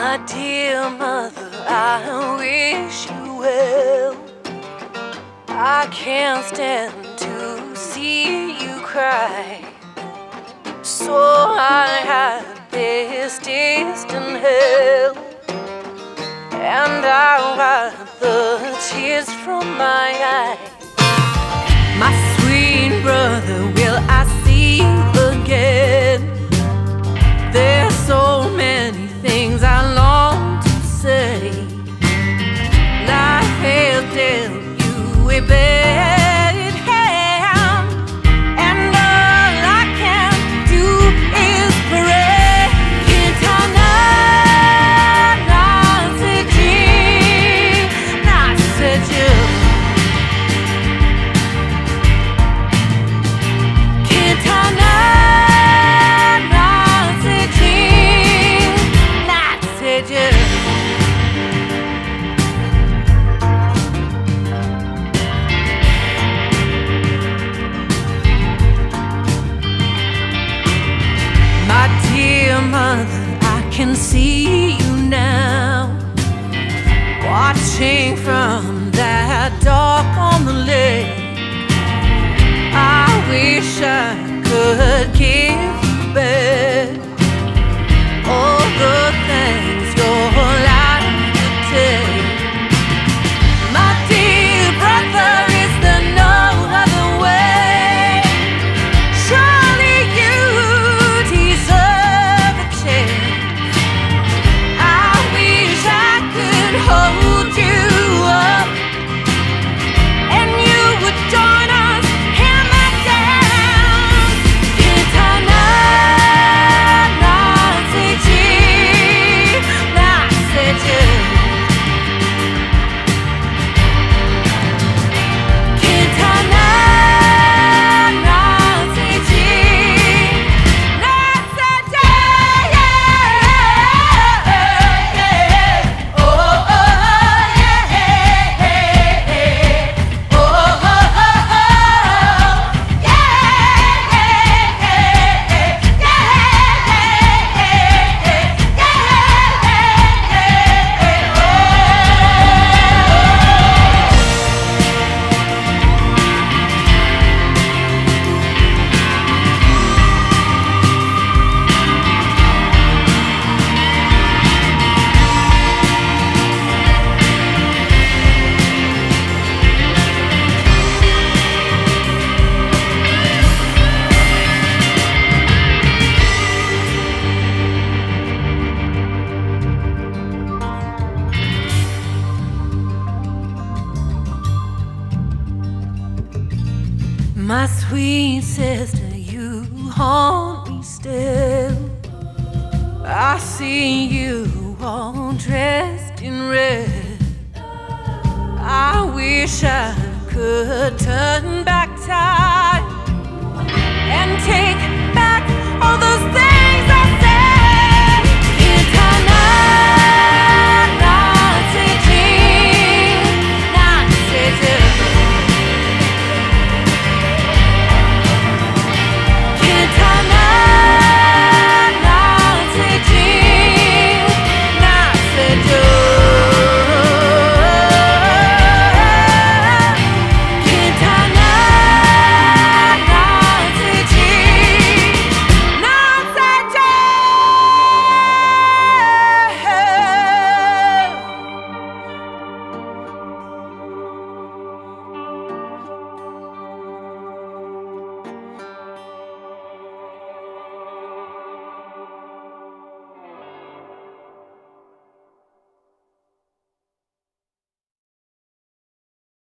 My dear mother, I wish you well. I can't stand to see you cry. So I had this distant hell, and I wipe the tears from my eyes. You see you now, watching from that dock on the lake. I wish I could give My sweet sister, you haunt me still. I see you all dressed in red. I wish I could turn back time and take